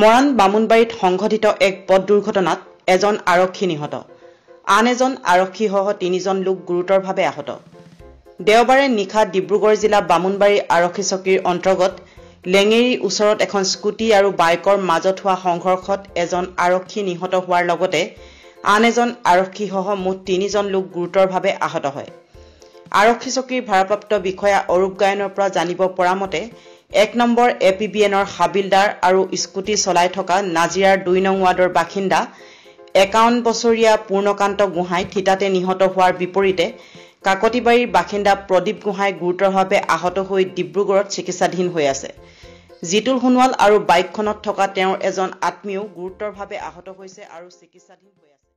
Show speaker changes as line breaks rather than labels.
মৰাণ বামুণবাৰীত সংঘটিত এক পথ দুৰ্ঘটনাত এজন আৰক্ষী নিহত। আন এজন আৰক্ষীসহ তিনিজন লোক গুৰুতৰভাৱে আহত। দেওবাৰে নিশা ডিব্ৰুগড় জিলা বামুণবাৰী আৰক্ষী চকীৰ অন্তৰ্গত লেঙেৰীৰ ওচৰত এখন স্কুটি আৰু বাইকৰ মাজত হোৱা সংঘৰ্ষত এজন আৰক্ষী নিহত হোৱাৰ লগতে আন এজন আৰক্ষীসহ মুঠ তিনিজন লোক গুৰুতৰভাৱে আহত হয়। আৰক্ষী চকীৰ ভাৰপ্ৰাপ্ত বিষয়া অৰূপ গায়নৰ পৰা জানিব পৰা মতে এক নম্বৰ এ পি বি এনৰ হাবিলদাৰ আৰু স্কুটি চলাই থকা নাজিৰাৰ দুই নং ৱাৰ্ডৰ বাসিন্দা একাৱন্ন বছৰীয়া পূৰ্ণকান্ত গোহাঁই থিতাতে নিহত হোৱাৰ বিপৰীতে কাকতিবাৰীৰ বাসিন্দা প্ৰদীপ গোহাঁই গুৰুতৰভাৱে আহত হৈ ডিব্ৰুগড়ত চিকিৎসাধীন হৈ আছে। জিতুল সোণোৱাল আৰু বাইকখনত থকা তেওঁৰ এজন আত্মীয়ও গুৰুতৰভাৱে আহত হৈছে আৰু চিকিৎসাধীন হৈ আছে।